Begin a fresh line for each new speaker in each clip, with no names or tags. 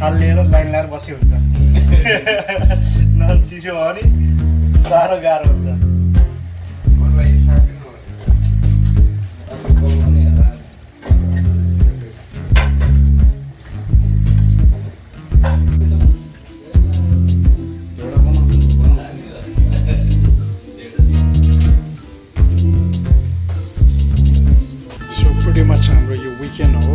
थाल लिएर लाइन लगाएर बसी हुन्छ। न चिसो भयो भने साह्रो गाह्रो हुन्छ।
सो pretty much हाम्रो यो विकेन्ड हो।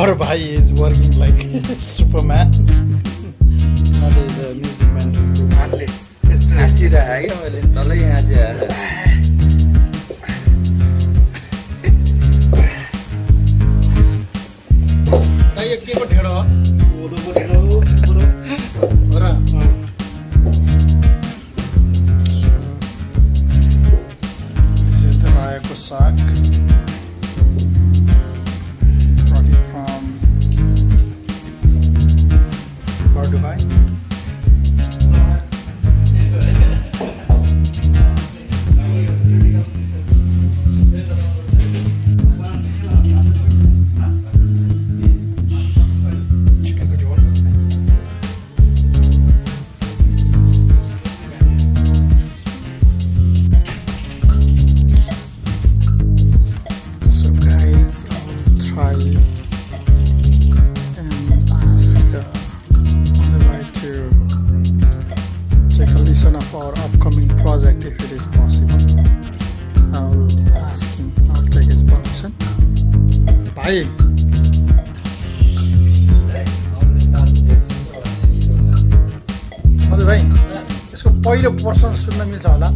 our bhai is working like Superman. That is a music man.
हाँसिरहेको क्या मैले तलै हाँसिरहेको
यो के को ढेँडो हो
कोदोको ढेँडो
हो र This is the Rayako listen of our upcoming project if it is possible. I'll ask him. I'll take his permission. Bye. मधु भाइ यसको पहिलो पोर्सन सुन्न मिल्छ होला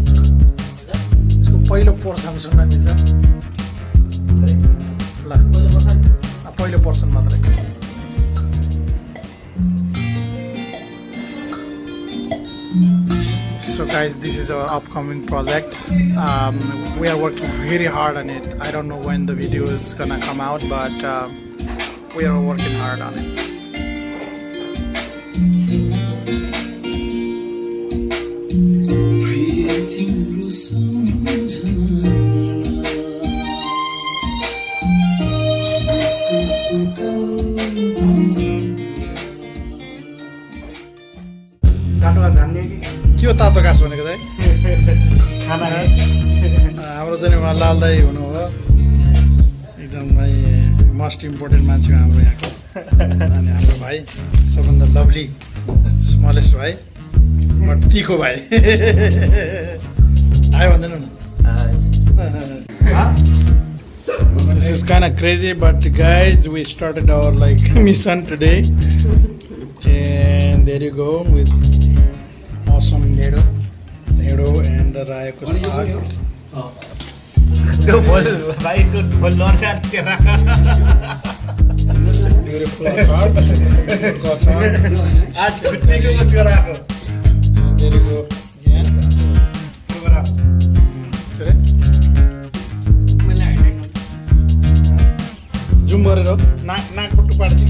यसको पहिलो पोर्सन सुन्न मिल्छ ल पहिलो पोर्सन मात्रै So guys, this is our upcoming project. Um, we are working very hard on it. I don't know when the video is gonna come out, but uh, we are working hard on it. चाहिँ उहाँ लाल दाई हुनुभयो एकदमै most important मान्छे हो हाम्रो यहाँको अनि हाम्रो भाइ सबभन्दा लभली स्मलेस्ट भाइ बट तिखो भाइ आयो भन्दैन न This is kind of crazy, but guys, we started our like mission today, and there you go with awesome
ढेँडो
ढेँडो and the rayako saag.
त्यो भोल भाइको भोल
achar.
आज छुट्टीको बस गराएको?
जुम गरेर। नाक नाक पुट्टु पार्छ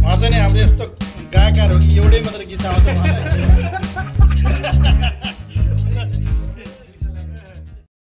उहाँ चाहिँ नि हाम्रो यस्तो गायकहरू एउटै मात्रै गीत आउँछ